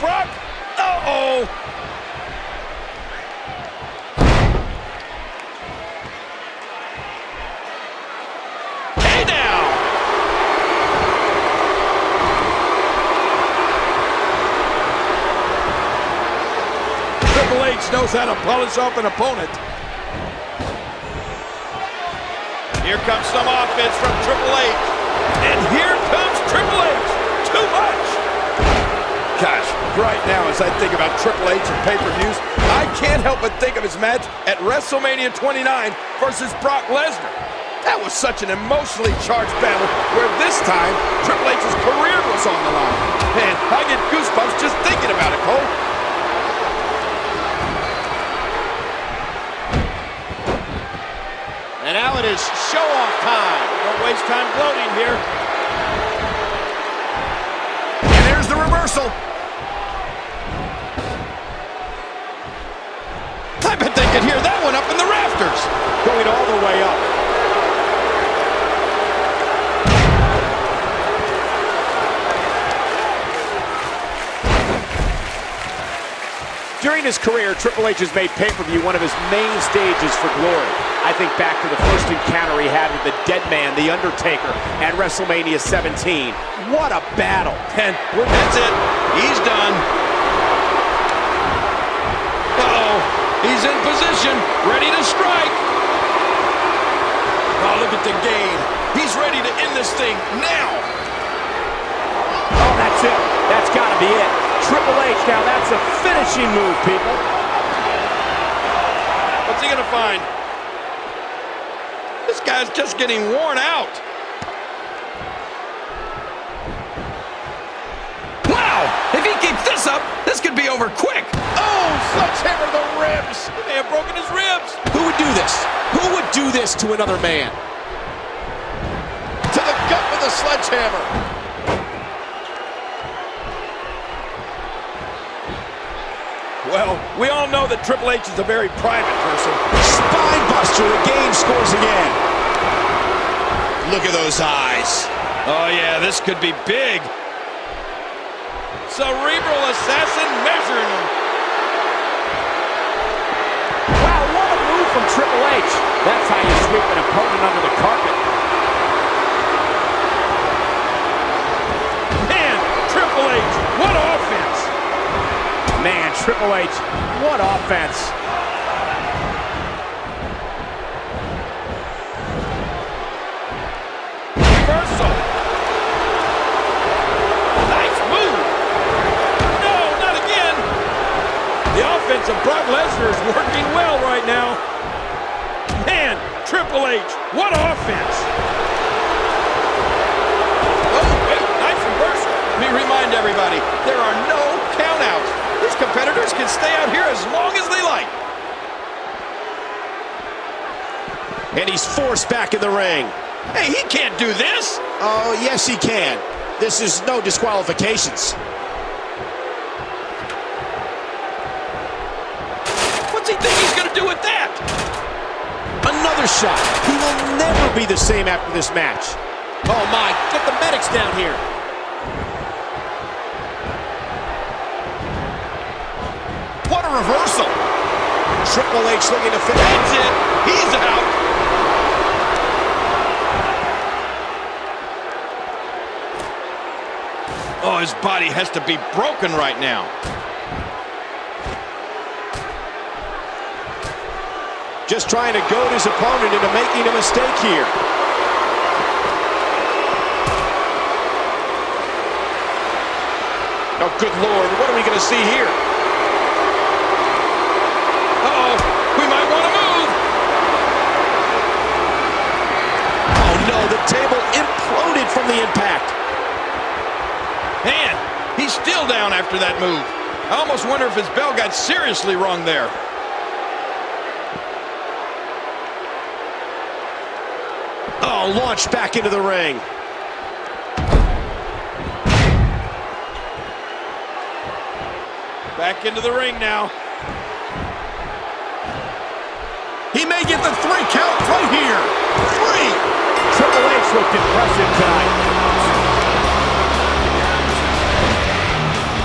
Brock. Uh-oh. Hey now. Triple H knows how to polish off an opponent. Here comes some offense from Triple H. And here comes as I think about Triple H and pay-per-views, I can't help but think of his match at WrestleMania 29 versus Brock Lesnar. That was such an emotionally charged battle where this time Triple H's career was on the line. Man, I get goosebumps just thinking about it, Cole. And now it is show-off time. Don't waste time gloating here. And there's the reversal. Going all the way up. During his career, Triple H has made pay-per-view one of his main stages for glory. I think back to the first encounter he had with the Dead Man, The Undertaker, at WrestleMania 17. What a battle. And that's it. He's done. Uh-oh. He's in position, ready to strike. Oh, look at the game. He's ready to end this thing now. Oh, that's it. That's got to be it. Triple H, now that's a finishing move, people. What's he going to find? This guy's just getting worn out. Wow! If he keeps this up, this could be over quick. Oh, sledgehammer to the ribs. He may have broken his ribs. Who would do this? Who would do this to another man? To the gut with a sledgehammer. Well, we all know that Triple H is a very private person. Spine buster. The game scores again. Look at those eyes. Oh, yeah, this could be big. Cerebral assassin measuring him. Wow, what a move from Triple H. That's how you sweep an opponent under the carpet. Triple H, what offense. Reversal. Nice move. No, not again. The offense of Brock Lesnar is working well right now. Man, Triple H, what offense. Oh, wait, nice reversal. Let me remind everybody, there are no countouts. These competitors can stay out here as long as they like. And he's forced back in the ring. Hey, he can't do this. Oh, yes, he can. This is no disqualifications. What's he think he's going to do with that? Another shot. He will never be the same after this match. Oh, my. Get the medics down here. What a reversal. Triple H looking to finish. That's it. He's out. Oh, his body has to be broken right now. Just trying to goad his opponent into making a mistake here. Oh, good Lord. What are we going to see here? Uh-oh. We might want to move. Oh, no. The table imploded from the impact. Man, he's still down after that move. I almost wonder if his bell got seriously wrong there. Oh, launched back into the ring. Back into the ring now. He may get the three count right here. Three. Looked impressive tonight.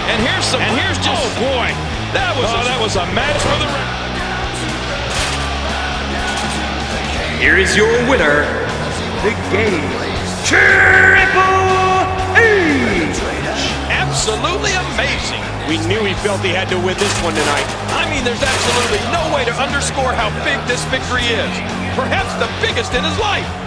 And And here's some. And here's just. Oh boy, that was Oh, a, that was a match for the. Here is your winner, the game Triple H. absolutely amazing. We knew he felt he had to win this one tonight. I mean, there's absolutely no way to underscore how big this victory is. Perhaps the biggest in his life.